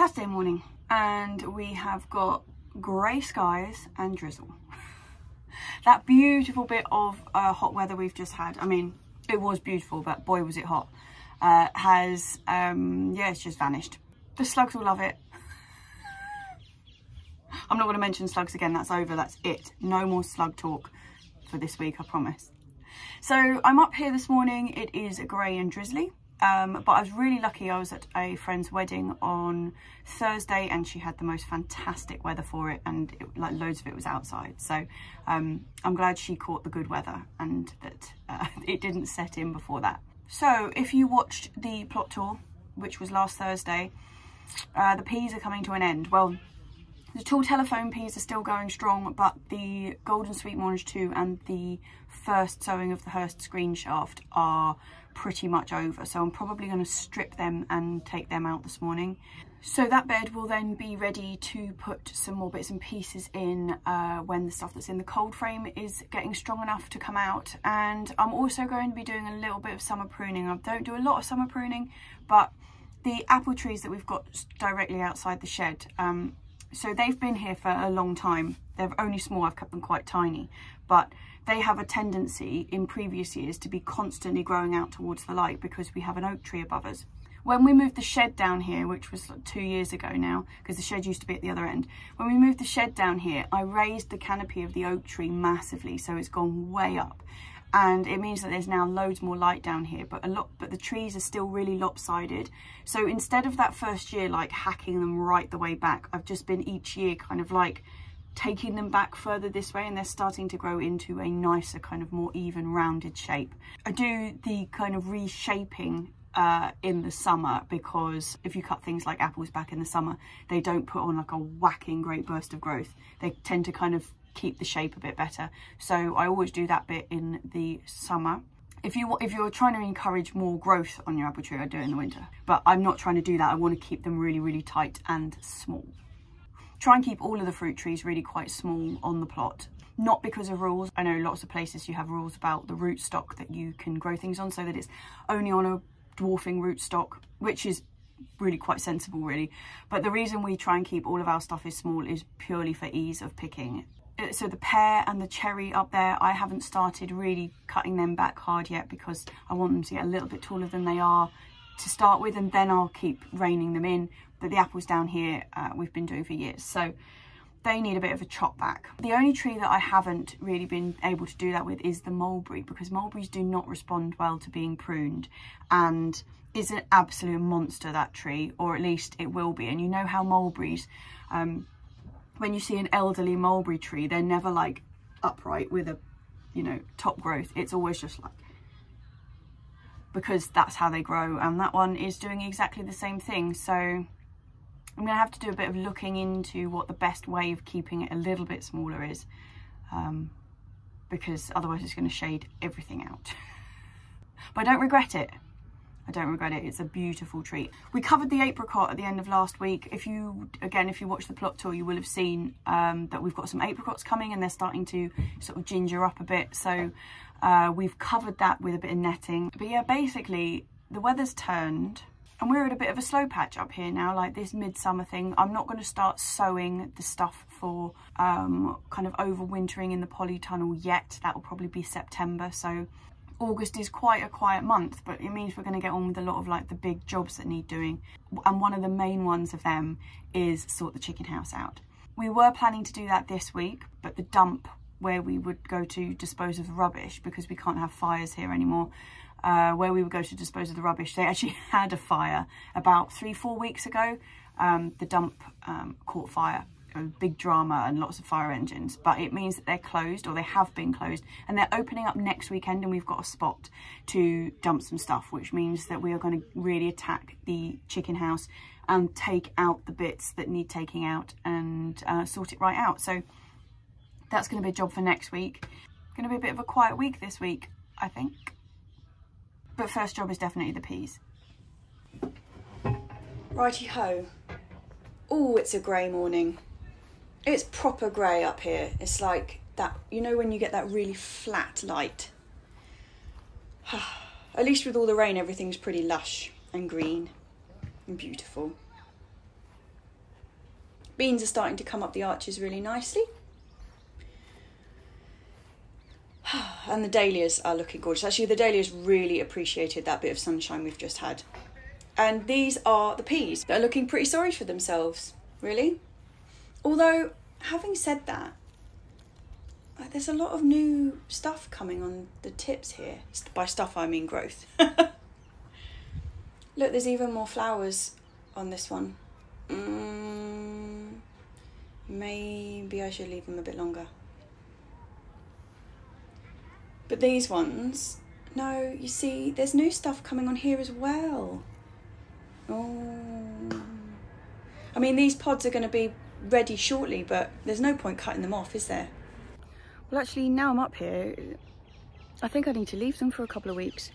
Saturday morning and we have got grey skies and drizzle. that beautiful bit of uh, hot weather we've just had, I mean, it was beautiful, but boy was it hot, uh, has, um, yeah, it's just vanished. The slugs will love it. I'm not going to mention slugs again, that's over, that's it. No more slug talk for this week, I promise. So I'm up here this morning, it is grey and drizzly. Um, but I was really lucky. I was at a friend's wedding on Thursday and she had the most fantastic weather for it and it, like loads of it was outside. So um, I'm glad she caught the good weather and that uh, it didn't set in before that. So if you watched the plot tour, which was last Thursday, uh, the peas are coming to an end. Well, the tall telephone peas are still going strong, but the Golden Sweet Mangetout and the first sowing of the Hurst Greenshaft are pretty much over. So I'm probably going to strip them and take them out this morning. So that bed will then be ready to put some more bits and pieces in uh, when the stuff that's in the cold frame is getting strong enough to come out. And I'm also going to be doing a little bit of summer pruning. I don't do a lot of summer pruning, but the apple trees that we've got directly outside the shed, um, so they've been here for a long time. They're only small, I've kept them quite tiny, but they have a tendency in previous years to be constantly growing out towards the light because we have an oak tree above us. When we moved the shed down here, which was like two years ago now, because the shed used to be at the other end, when we moved the shed down here, I raised the canopy of the oak tree massively, so it's gone way up and it means that there's now loads more light down here but a lot but the trees are still really lopsided so instead of that first year like hacking them right the way back I've just been each year kind of like taking them back further this way and they're starting to grow into a nicer kind of more even rounded shape. I do the kind of reshaping uh, in the summer because if you cut things like apples back in the summer they don't put on like a whacking great burst of growth. They tend to kind of keep the shape a bit better. So I always do that bit in the summer. If, you, if you're trying to encourage more growth on your apple tree, I do it in the winter. But I'm not trying to do that. I want to keep them really, really tight and small. Try and keep all of the fruit trees really quite small on the plot. Not because of rules. I know lots of places you have rules about the root stock that you can grow things on so that it's only on a dwarfing root stock, which is really quite sensible really. But the reason we try and keep all of our stuff is small is purely for ease of picking. Uh, so the pear and the cherry up there, I haven't started really cutting them back hard yet because I want them to get a little bit taller than they are to start with and then I'll keep reining them in. But the apples down here uh, we've been doing for years. So they need a bit of a chop back. The only tree that I haven't really been able to do that with is the mulberry because mulberries do not respond well to being pruned and is an absolute monster that tree or at least it will be and you know how mulberries um, when you see an elderly mulberry tree, they're never like upright with a, you know, top growth. It's always just like, because that's how they grow. And that one is doing exactly the same thing. So I'm to have to do a bit of looking into what the best way of keeping it a little bit smaller is. Um, because otherwise it's going to shade everything out. but I don't regret it. I don't regret it. It's a beautiful treat. We covered the apricot at the end of last week. If you, again, if you watch the plot tour, you will have seen um, that we've got some apricots coming and they're starting to sort of ginger up a bit. So uh, we've covered that with a bit of netting. But yeah, basically the weather's turned and we're at a bit of a slow patch up here now, like this midsummer thing. I'm not going to start sowing the stuff for um, kind of overwintering in the polytunnel yet. That will probably be September. So August is quite a quiet month, but it means we're going to get on with a lot of like the big jobs that need doing. And one of the main ones of them is sort the chicken house out. We were planning to do that this week, but the dump where we would go to dispose of the rubbish because we can't have fires here anymore, uh, where we would go to dispose of the rubbish, they actually had a fire about three, four weeks ago. Um, the dump um, caught fire big drama and lots of fire engines, but it means that they're closed or they have been closed and they're opening up next weekend and we've got a spot to dump some stuff, which means that we are going to really attack the chicken house and take out the bits that need taking out and uh, sort it right out. So that's going to be a job for next week. Going to be a bit of a quiet week this week, I think. But first job is definitely the peas. Righty ho. Oh, it's a grey morning. It's proper grey up here. It's like that, you know when you get that really flat light? At least with all the rain, everything's pretty lush and green. and beautiful. Beans are starting to come up the arches really nicely. And the dahlias are looking gorgeous. Actually, the dahlias really appreciated that bit of sunshine we've just had. And these are the peas that are looking pretty sorry for themselves, really. Although, having said that, uh, there's a lot of new stuff coming on the tips here. By stuff, I mean growth. Look, there's even more flowers on this one. Mm, maybe I should leave them a bit longer. But these ones, no, you see, there's new stuff coming on here as well. Oh. I mean, these pods are going to be ready shortly, but there's no point cutting them off, is there? Well, actually, now I'm up here, I think I need to leave them for a couple of weeks.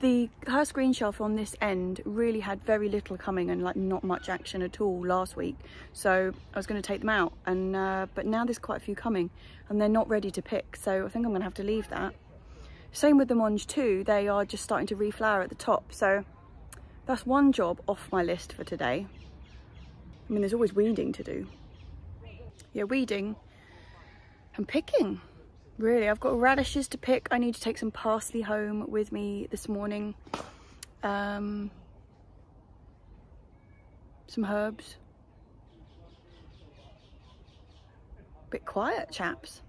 The Hurst Greenshaft on this end really had very little coming and like not much action at all last week. So I was going to take them out and uh, but now there's quite a few coming and they're not ready to pick. So I think I'm going to have to leave that. Same with the Mangetout. They are just starting to reflower at the top. So that's one job off my list for today. I mean, there's always weeding to do. Yeah, weeding and picking really. I've got radishes to pick. I need to take some parsley home with me this morning. Um, some herbs. Bit quiet chaps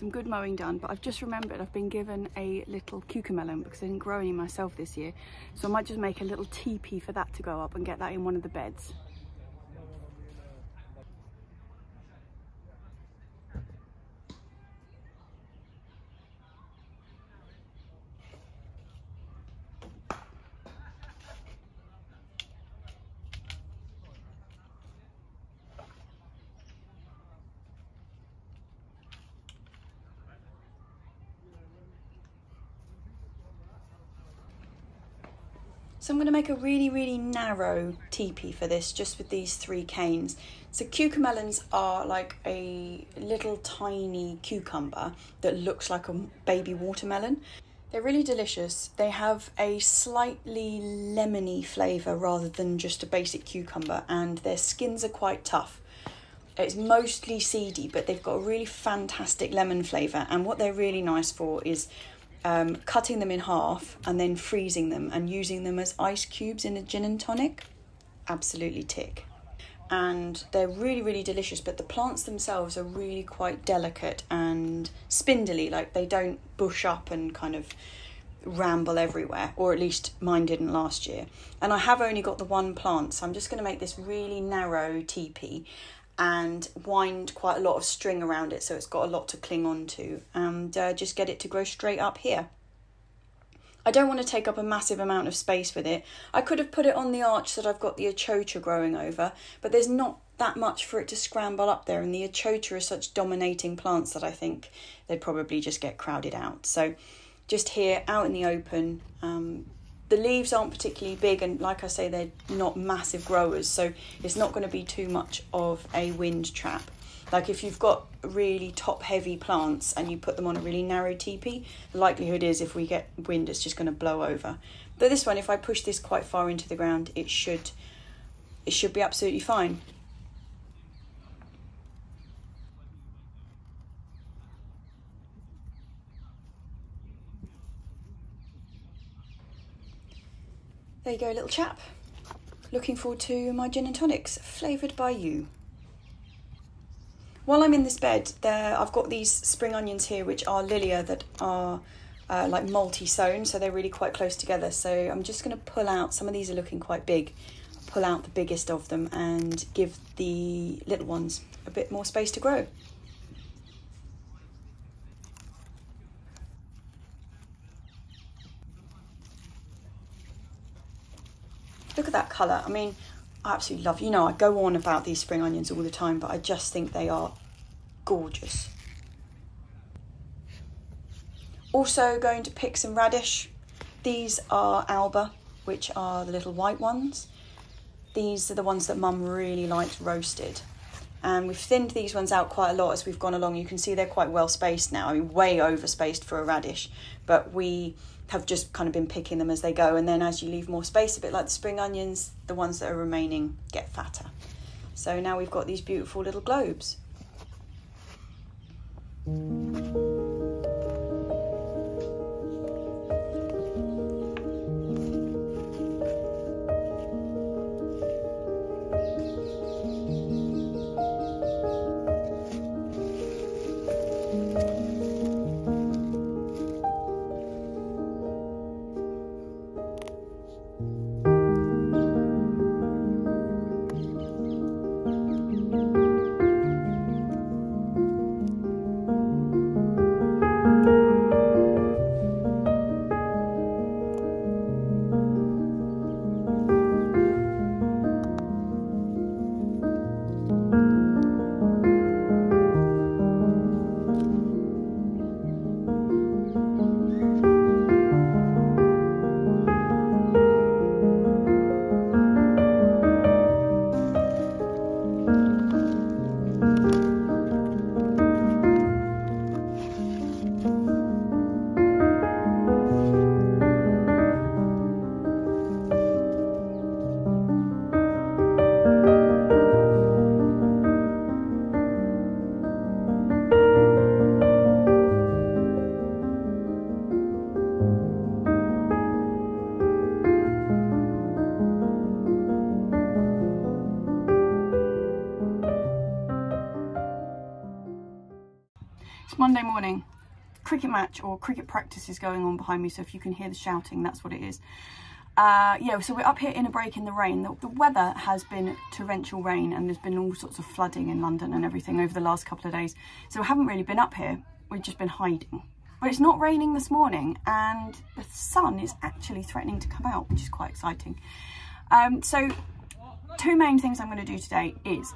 some good mowing done, but I've just remembered I've been given a little cucamelon because I didn't grow any myself this year. So I might just make a little teepee for that to go up and get that in one of the beds. So I'm going to make a really, really narrow teepee for this, just with these three canes. So cucamelons are like a little tiny cucumber that looks like a baby watermelon. They're really delicious. They have a slightly lemony flavour rather than just a basic cucumber and their skins are quite tough. It's mostly seedy, but they've got a really fantastic lemon flavour. And what they're really nice for is um, cutting them in half and then freezing them and using them as ice cubes in a gin and tonic, absolutely tick. And they're really, really delicious, but the plants themselves are really quite delicate and spindly, like they don't bush up and kind of ramble everywhere, or at least mine didn't last year. And I have only got the one plant, so I'm just going to make this really narrow teepee and wind quite a lot of string around it so it's got a lot to cling on to and uh, just get it to grow straight up here. I don't want to take up a massive amount of space with it. I could have put it on the arch that I've got the achocha growing over, but there's not that much for it to scramble up there and the achocha are such dominating plants that I think they'd probably just get crowded out. So just here out in the open, um, the leaves aren't particularly big and like I say they're not massive growers so it's not going to be too much of a wind trap. Like if you've got really top heavy plants and you put them on a really narrow teepee the likelihood is if we get wind it's just going to blow over. But this one if I push this quite far into the ground it should it should be absolutely fine There you go, little chap. Looking forward to my gin and tonics, flavoured by you. while I'm in this bed, there I've got these spring onions here, which are Lilia that are uh, like multi-sown, so they're really quite close together. So I'm just going to pull out, some of these are looking quite big, pull out the biggest of them and give the little ones a bit more space to grow. Look at that colour. I mean, I absolutely love, you know, I go on about these spring onions all the time, but I just think they are gorgeous. Also going to pick some radish. These are Alba, which are the little white ones. These are the ones that mum really liked roasted. And we've thinned these ones out quite a lot as we've gone along. You can see they're quite well spaced now. I mean, way over spaced for a radish, but we have just kind of been picking them as they go. And then as you leave more space, a bit like the spring onions, the ones that are remaining get fatter. So now we've got these beautiful little globes. Match or cricket practice is going on behind me, so if you can hear the shouting, that's what it is. Uh, yeah, so we're up here in a break in the rain. The, the, weather has been torrential rain and there's been all sorts of flooding in London and everything over the last couple of days. So we haven't really been up here, we've just been hiding. But it's not raining this morning and the sun is actually threatening to come out, which is quite exciting. Um, so two main things I'm going to do today is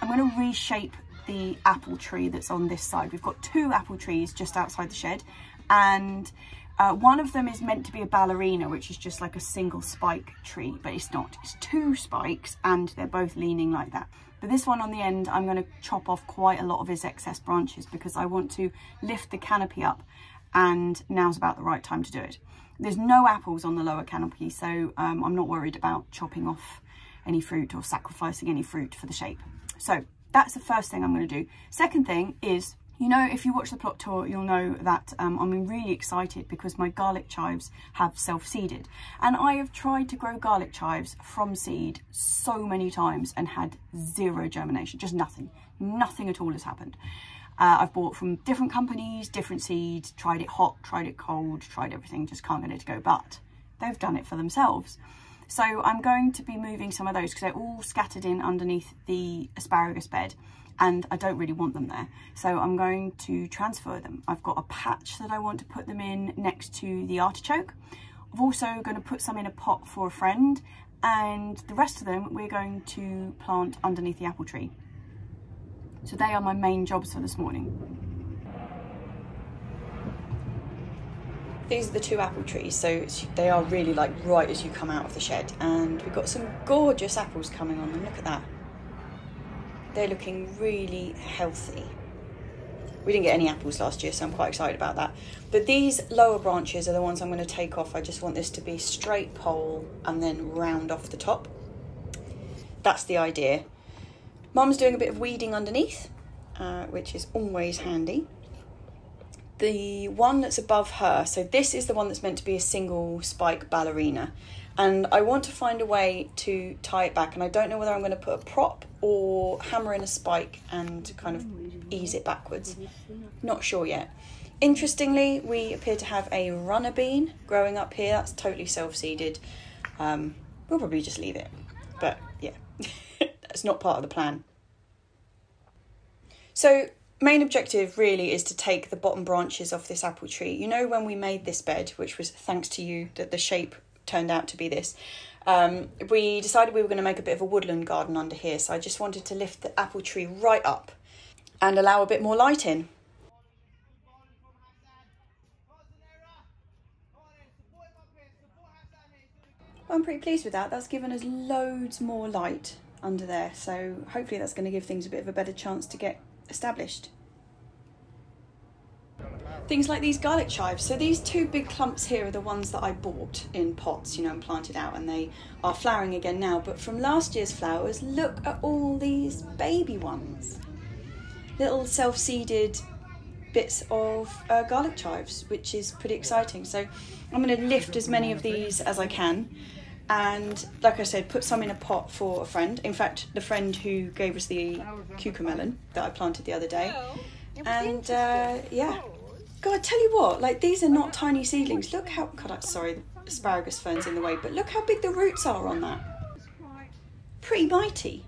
I'm going to reshape the apple tree that's on this side. We've got two apple trees just outside the shed and uh, one of them is meant to be a ballerina, which is just like a single spike tree, but it's not. It's two spikes and they're both leaning like that. But this one on the end, I'm going to chop off quite a lot of his excess branches because I want to lift the canopy up and now's about the right time to do it. There's no apples on the lower canopy, so um, I'm not worried about chopping off any fruit or sacrificing any fruit for the shape. So that's the first thing I'm going to do. Second thing is, you know, if you watch the plot tour, you'll know that um, I'm really excited because my garlic chives have self-seeded. And I have tried to grow garlic chives from seed so many times and had zero germination, just nothing. Nothing at all has happened. Uh, I've bought from different companies, different seeds, tried it hot, tried it cold, tried everything, just can't get it to go, but they've done it for themselves. So I'm going to be moving some of those because they're all scattered in underneath the asparagus bed and I don't really want them there. So I'm going to transfer them. I've got a patch that I want to put them in next to the artichoke. I'm also going to put some in a pot for a friend and the rest of them we're going to plant underneath the apple tree. So they are my main jobs for this morning. These are the two apple trees, so they are really like right as you come out of the shed. And we've got some gorgeous apples coming on them. Look at that. They're looking really healthy. We didn't get any apples last year, so I'm quite excited about that. But these lower branches are the ones I'm going to take off. I just want this to be straight pole and then round off the top. That's the idea. Mum's doing a bit of weeding underneath, uh, which is always handy the one that's above her, so this is the one that's meant to be a single spike ballerina. And I want to find a way to tie it back, and I don't know whether I'm going to put a prop or hammer in a spike and kind of ease it backwards. Not sure yet. Interestingly, we appear to have a runner bean growing up here. That's totally self-seeded. Um, we'll probably just leave it. But yeah, that's not part of the plan. So main objective really is to take the bottom branches off this apple tree. You know when we made this bed, which was thanks to you that the shape turned out to be this, um, we decided we were going to make a bit of a woodland garden under here. So I just wanted to lift the apple tree right up and allow a bit more light in. I'm pretty pleased with that. That's given us loads more light under there. So hopefully that's going to give things a bit of a better chance to get established. Things like these garlic chives. So these two big clumps here are the ones that I bought in pots, you know, and planted out and they are flowering again now. But from last year's flowers, look at all these baby ones. Little self-seeded bits of uh, garlic chives, which is pretty exciting. So I'm going to lift as many of these as I can and like I said, put some in a pot for a friend. In fact, the friend who gave us the cucumber melon that I planted the other day. And uh, yeah, God, tell you what, like these are not tiny seedlings. Look how, God, I'm sorry, the asparagus fern's in the way, but look how big the roots are on that. Pretty mighty.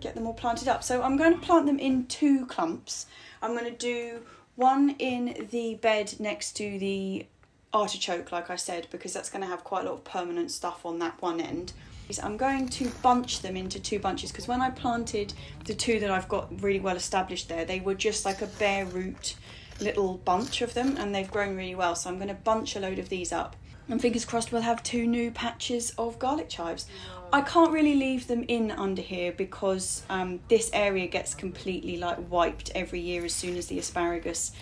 Get them all planted up. So I'm going to plant them in two clumps. I'm going to do one in the bed next to the artichoke, like I said, because that's going to have quite a lot of permanent stuff on that one end. I'm going to bunch them into two bunches because when I planted the two that I've got really well established there, they were just like a bare root little bunch of them and they've grown really well. So I'm going to bunch a load of these up. And fingers crossed we'll have two new patches of garlic chives. I can't really leave them in under here because um, this area gets completely like wiped every year as soon as the asparagus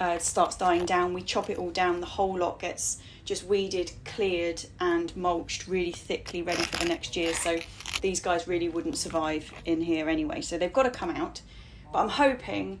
uh, starts dying down, we chop it all down. The whole lot gets just weeded, cleared, and mulched really thickly, ready for the next year. So these guys really wouldn't survive in here anyway. So they've got to come out. But I'm hoping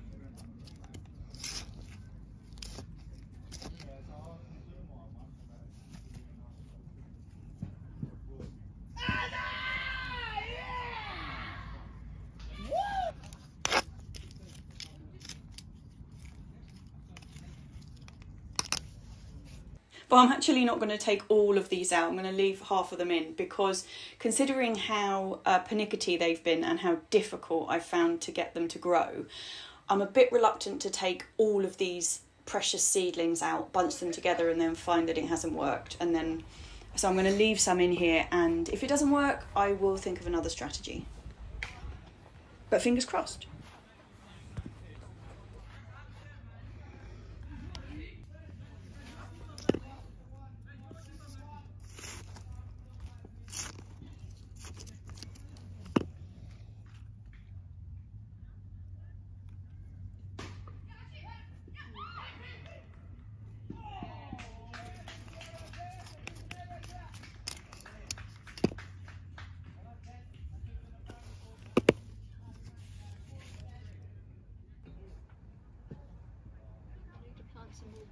But I'm actually not going to take all of these out. I'm going to leave half of them in because considering how uh, pernickety they've been and how difficult I've found to get them to grow, I'm a bit reluctant to take all of these precious seedlings out, bunch them together and then find that it hasn't worked. And then, so I'm going to leave some in here and if it doesn't work, I will think of another strategy. But fingers crossed.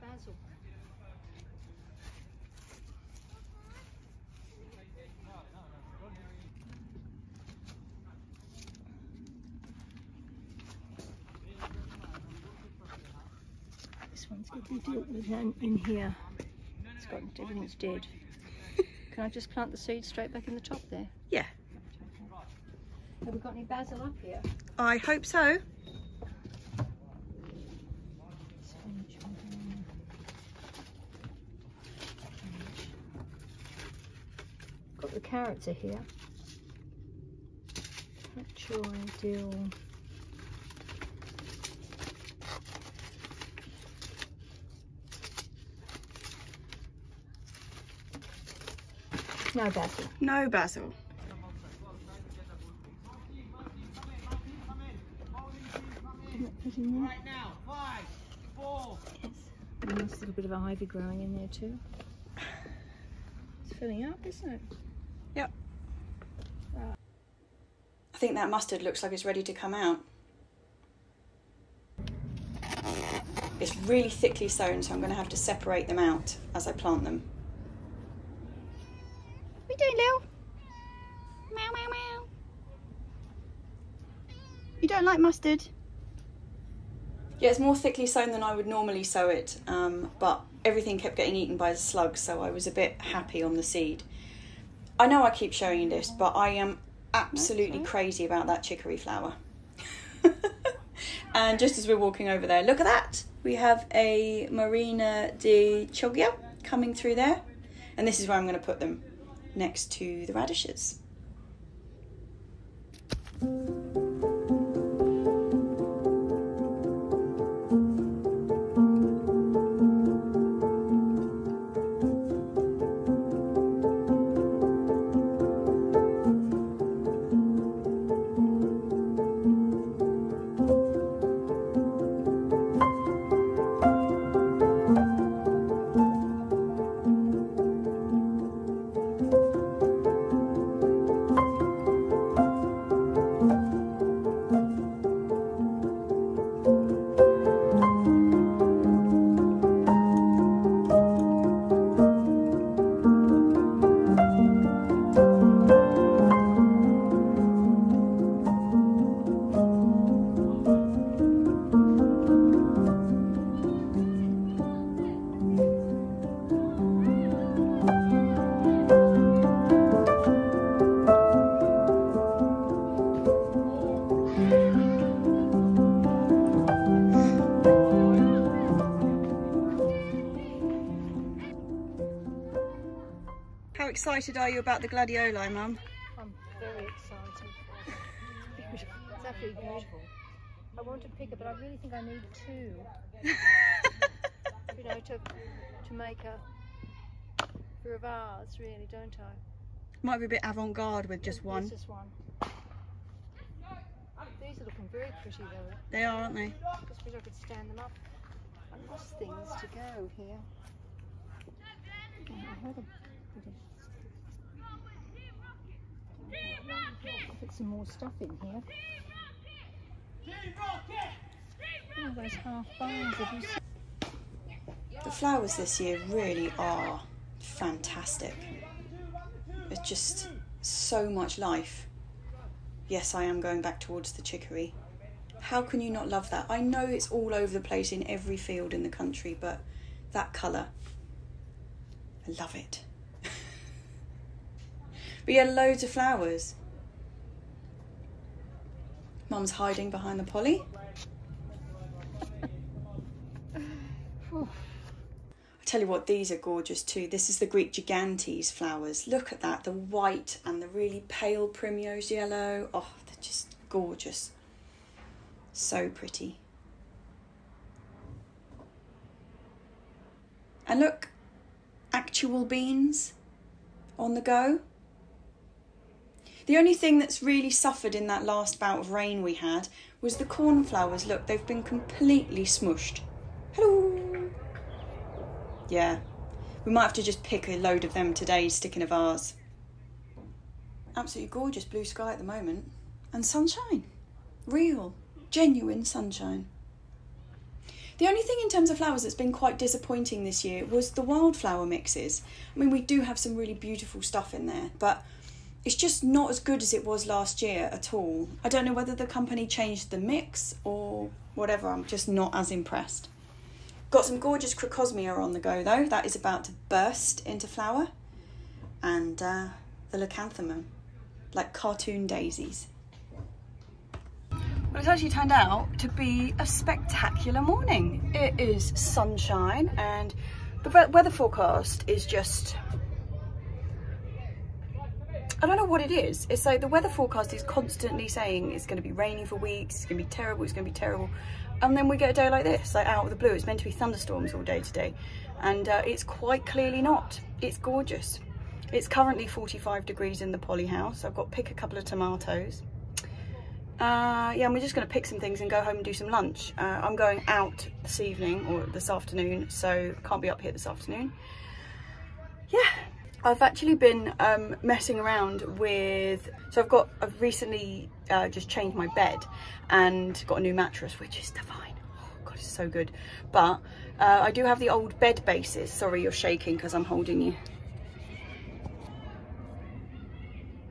Basil. This one's got to be dealt with in, in here. It's got everything's dead. Can I just plant the seeds straight back in the top there? Yeah. Have we got any basil up here? I hope so. Got the carrots are here. Not sure ideal. no basil. No basil. Isn't it pretty in there? Right now, five, four, Yes. And there's a little bit of ivy growing in there too. It's filling up, isn't it? Yep. I think that mustard looks like it's ready to come out. It's really thickly sown, so I'm going to have to separate them out as I plant them. What are you doing, Lil? Meow, meow, meow. You don't like mustard? Yeah, it's more thickly sown than I would normally sow it, um, but everything kept getting eaten by the slugs, so I was a bit happy on the seed. I know I keep showing you this, but I am absolutely crazy about that chicory flower. and just as we're walking over there, look at that! We have a Marina di Chioggia coming through there, and this is where I'm going to put them next to the radishes. Excited are you about the gladioli, Mum? I'm very excited. It's beautiful. It's absolutely beautiful. I want to pick it, but I really think I need two. you know, to to make a for a vase, really, don't I? Might be a bit avant-garde with just one. This is one. These are looking very pretty though. They are, aren't they? Just wish I could stand them up. I've lost things to go here. Oh, I heard a bit of- I'll put some more stuff in here. Oh, those half bars? The flowers this year really are fantastic. It's just so much life. Yes, I am going back towards the chicory. How can you not love that? I know it's all over the place in every field in the country, but that colour, I love it. But yeah, loads of flowers. Mum's hiding behind the polly. I tell you what, these are gorgeous too. This is the Greek gigantes flowers. Look at that, the white and the really pale primrose yellow. Oh, they're just gorgeous. So pretty. And look, actual beans on the go. The only thing that's really suffered in that last bout of rain we had was the cornflowers. Look, they've been completely smushed. Hello. Yeah, we might have to just pick a load of them today, stick in a vase. Absolutely gorgeous blue sky at the moment. And sunshine. Real, genuine sunshine. The only thing in terms of flowers that's been quite disappointing this year was the wildflower mixes. I mean, we do have some really beautiful stuff in there, but it's just not as good as it was last year at all. I don't know whether the company changed the mix or whatever, I'm just not as impressed. Got some gorgeous crocosmia on the go though, that is about to burst into flower. And uh, the leucanthemum, like cartoon daisies. Well, it's actually turned out to be a spectacular morning. It is sunshine and the weather forecast is just I don't know what it is. It's like the weather forecast is constantly saying it's going to be raining for weeks, it's going to be terrible, it's going to be terrible. And then we get a day like this, like out of the blue. It's meant to be thunderstorms all day today. And uh, it's quite clearly not. It's gorgeous. It's currently 45 degrees in the poly house. I've got to pick a couple of tomatoes. Uh, yeah, and we're just going to pick some things and go home and do some lunch. Uh, I'm going out this evening or this afternoon, so can't be up here this afternoon. Yeah, I've actually been um, messing around with, so I've got, I've recently uh, just changed my bed and got a new mattress, which is divine. Oh God, it's so good. But uh, I do have the old bed bases. Sorry, you're shaking because I'm holding you.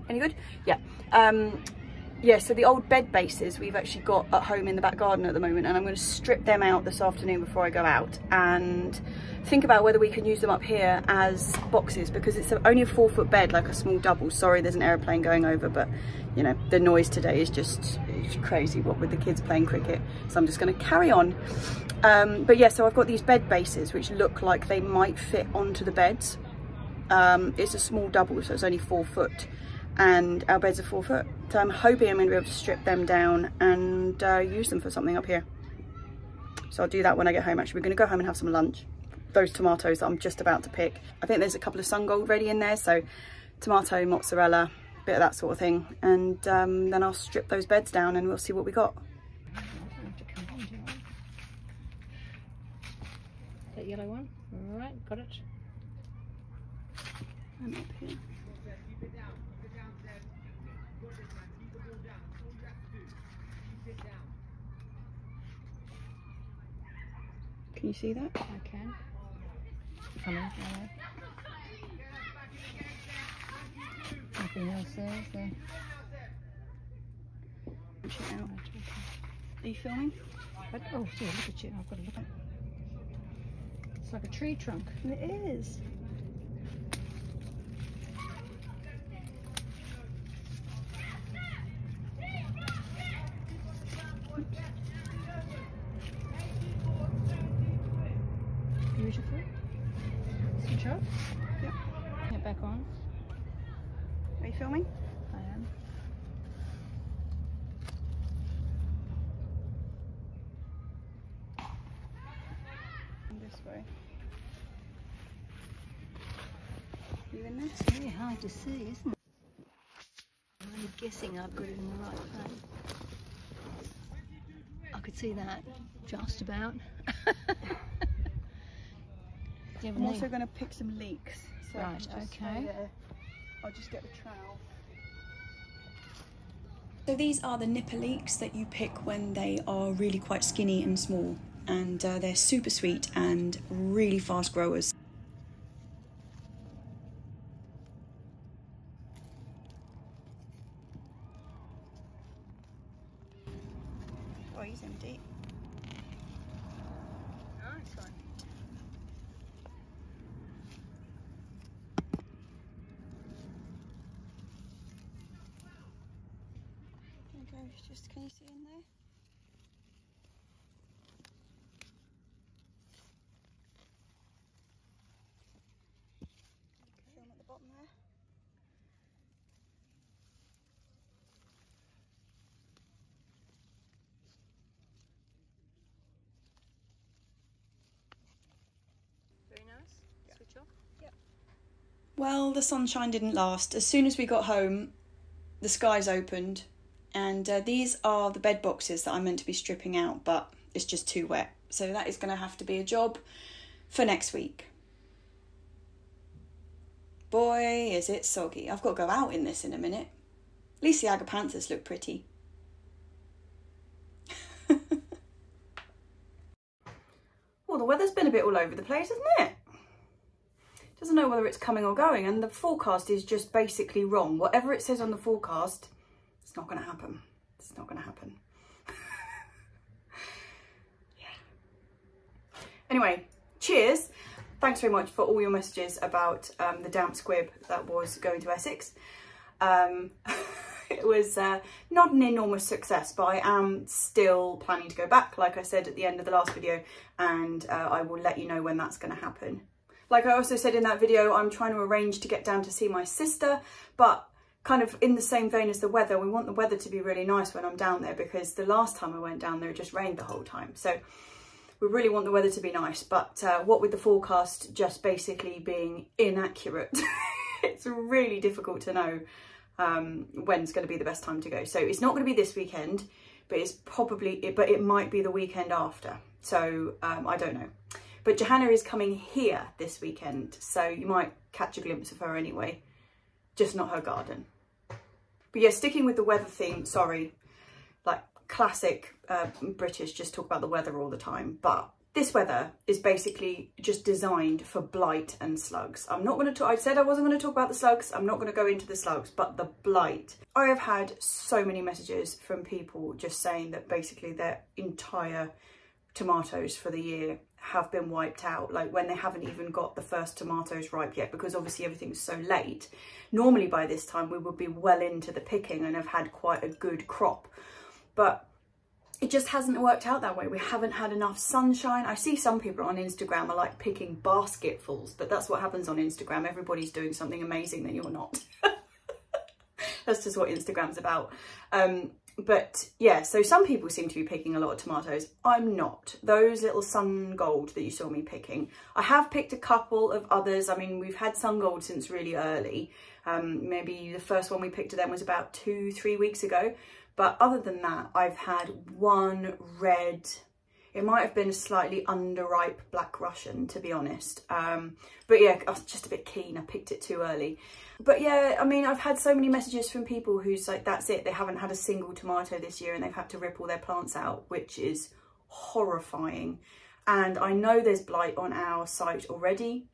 Any good? Yeah. Um, yeah, so the old bed bases we've actually got at home in the back garden at the moment and I'm going to strip them out this afternoon before I go out and think about whether we can use them up here as boxes because it's only a four foot bed like a small double. Sorry there's an aeroplane going over but you know the noise today is just crazy what with the kids playing cricket so I'm just going to carry on. Um, but yeah so I've got these bed bases which look like they might fit onto the beds. Um, it's a small double so it's only four foot and our beds are four foot. So I'm hoping I'm going to be able to strip them down and uh, use them for something up here. So I'll do that when I get home actually. We're going to go home and have some lunch. Those tomatoes that I'm just about to pick. I think there's a couple of sun gold ready in there. So tomato, mozzarella, bit of that sort of thing. And um, then I'll strip those beds down and we'll see what we got. That yellow one. All right, got it. I'm up here. Can you see that? I can. Coming, yellow. Nothing else there, is there? Out. Are you filming? But, oh, look at you. I've got to look at it. It's like a tree trunk. It is. Beautiful. Switch off. Yep. Get back on. Are you filming? I am. This way. Even? It's very hard to see, isn't it? I'm only guessing I've got it in the right place. I could see that, just about. Do you have I'm also going to pick some leeks. So Right, okay. I'll just get the trowel. So these are the nipper leeks that you pick when they are really quite skinny and small. And uh, they're super sweet and really fast growers. Oh, he's empty. Nice one. There. Just can you see in there? Film at the bottom there. Very nice. Switch off. Well, the sunshine didn't last. As soon as we got home, the skies opened, and uh, these are the bed boxes that I'm meant to be stripping out, but it's just too wet. So that is going to have to be a job for next week. Boy, is it soggy. I've got to go out in this in a minute. At least the agapanthus look pretty. well, the weather's been a bit all over the place, hasn't it? doesn't know whether it's coming or going and the forecast is just basically wrong whatever it says on the forecast it's not going to happen. It's not going to happen. Yeah. Anyway cheers. Thanks very much for all your messages about um, the damp squib that was going to essex. Um, it was uh, not an enormous success but i am still planning to go back like i said at the end of the last video and uh, i will let you know when that's going to happen. Like I also said in that video, I'm trying to arrange to get down to see my sister, but kind of in the same vein as the weather, we want the weather to be really nice when I'm down there because the last time I went down there, it just rained the whole time. So we really want the weather to be nice, but uh, what with the forecast just basically being inaccurate, it's really difficult to know um, when's going to be the best time to go. So it's not going to be this weekend, but it's probably, but it might be the weekend after. So um, I don't know. But Johanna is coming here this weekend, so you might catch a glimpse of her anyway, just not her garden. But yeah, sticking with the weather theme, sorry, like classic uh, British, just talk about the weather all the time. But this weather is basically just designed for blight and slugs. I'm not going to talk, I said I wasn't going to talk about the slugs. I'm not going to go into the slugs, but the blight. I have had so many messages from people just saying that basically their entire tomatoes for the year have been wiped out like when they haven't even got the first tomatoes ripe yet because obviously everything's so late. Normally by this time we would be well into the picking and have had quite a good crop. But it just hasn't worked out that way. We haven't had enough sunshine. I see some people on instagram are like picking basketfuls but that's what happens on instagram. Everybody's doing something amazing that you're not. That's just what instagram's about. Um but yeah, so some people seem to be picking a lot of tomatoes. I'm not. Those little sun gold that you saw me picking. I have picked a couple of others. I mean, we've had sun gold since really early. Um, maybe the first one we picked of them was about two, three weeks ago. But other than that, I've had one red, it might have been a slightly underripe Black Russian, to be honest. Um, but yeah, I was just a bit keen. I picked it too early. But yeah, I mean, I've had so many messages from people who's like, that's it. They haven't had a single tomato this year and they've had to rip all their plants out, which is horrifying. And I know there's blight on our site already.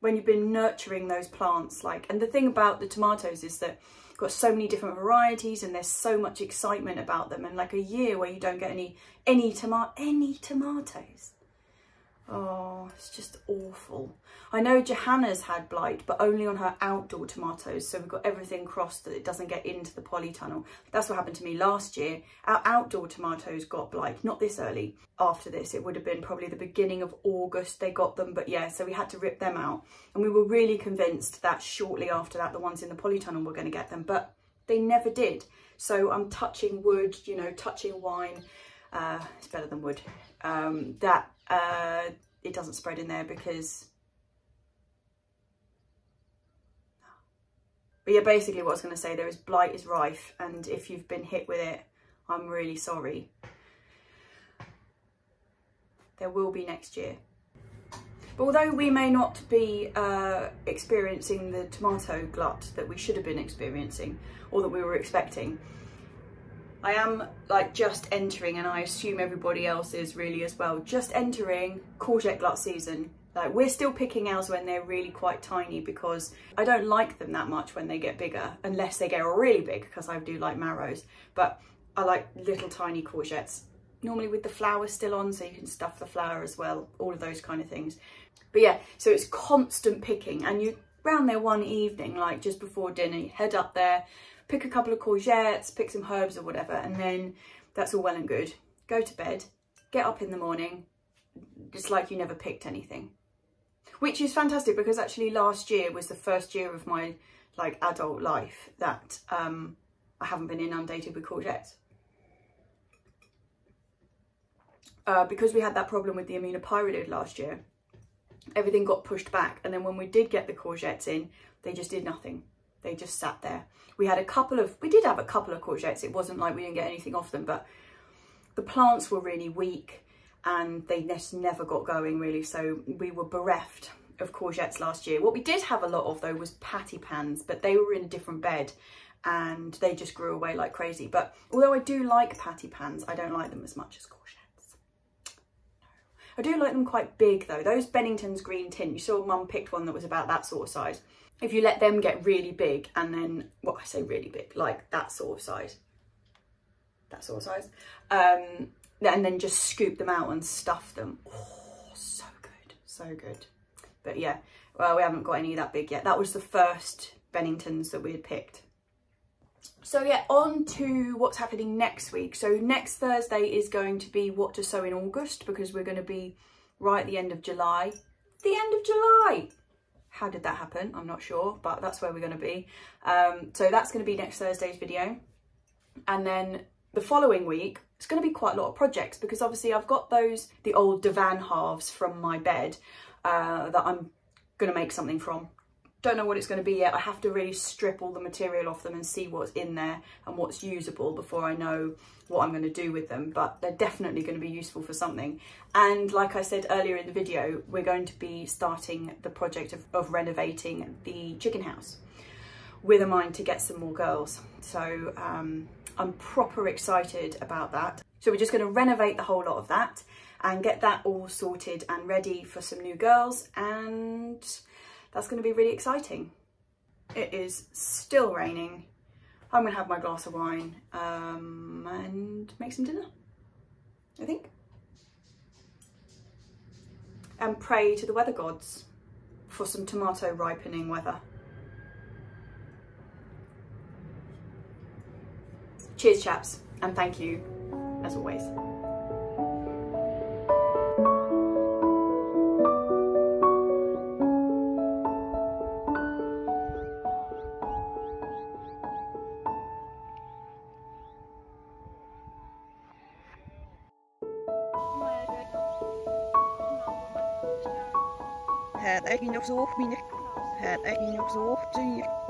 When you've been nurturing those plants, like, and the thing about the tomatoes is that got so many different varieties and there's so much excitement about them and like a year where you don't get any any tomato any tomatoes Oh, it's just awful. I know Johanna's had blight, but only on her outdoor tomatoes. So we've got everything crossed that it doesn't get into the polytunnel. That's what happened to me last year. Our outdoor tomatoes got blight, not this early. After this, it would have been probably the beginning of August they got them. But yeah, so we had to rip them out. And we were really convinced that shortly after that, the ones in the polytunnel were going to get them. But they never did. So I'm touching wood, you know, touching wine. Uh, it's better than wood. Um, that uh, it doesn't spread in there because but yeah basically what I was going to say there is blight is rife and if you've been hit with it I'm really sorry. There will be next year. But although we may not be uh, experiencing the tomato glut that we should have been experiencing or that we were expecting I am like just entering and I assume everybody else is really as well, just entering courgette glut season. Like we're still picking ours when they're really quite tiny because I don't like them that much when they get bigger, unless they get really big because I do like marrows. But I like little tiny courgettes, normally with the flower still on so you can stuff the flower as well, all of those kind of things. But yeah, so it's constant picking and you round there one evening, like just before dinner, you head up there, pick a couple of courgettes, pick some herbs or whatever, and then that's all well and good. Go to bed, get up in the morning, just like you never picked anything. Which is fantastic because actually last year was the first year of my like adult life that um, I haven't been inundated with courgettes. Uh, because we had that problem with the aminopyralid last year, everything got pushed back. And then when we did get the courgettes in, they just did nothing. They just sat there. We had a couple of, we did have a couple of courgettes. It wasn't like we didn't get anything off them, but the plants were really weak and they just never got going really. So we were bereft of courgettes last year. What we did have a lot of though was patty pans, but they were in a different bed and they just grew away like crazy. But although I do like patty pans, I don't like them as much as courgettes. I do like them quite big though. Those Bennington's green tint, you saw mum picked one that was about that sort of size if you let them get really big and then, well, I say really big, like that sort of size, that sort of size, um, and then just scoop them out and stuff them. Oh, so good, so good. But yeah, well, we haven't got any that big yet. That was the first Benningtons that we had picked. So yeah, on to what's happening next week. So next Thursday is going to be what to sow in August because we're going to be right at the end of July. The end of July! How did that happen? I'm not sure, but that's where we're going to be. Um, so that's going to be next Thursday's video. And then the following week, it's going to be quite a lot of projects because obviously I've got those, the old divan halves from my bed uh, that I'm going to make something from. Don't know what it's going to be yet. I have to really strip all the material off them and see what's in there and what's usable before I know what I'm going to do with them. But they're definitely going to be useful for something. And like I said earlier in the video, we're going to be starting the project of, of renovating the chicken house with a mind to get some more girls. So um, I'm proper excited about that. So we're just going to renovate the whole lot of that and get that all sorted and ready for some new girls and that's going to be really exciting. It is still raining. I'm going to have my glass of wine um, and make some dinner, I think. And pray to the weather gods for some tomato ripening weather. Cheers chaps and thank you as always. zo, minder. Het echt niet zo, hier.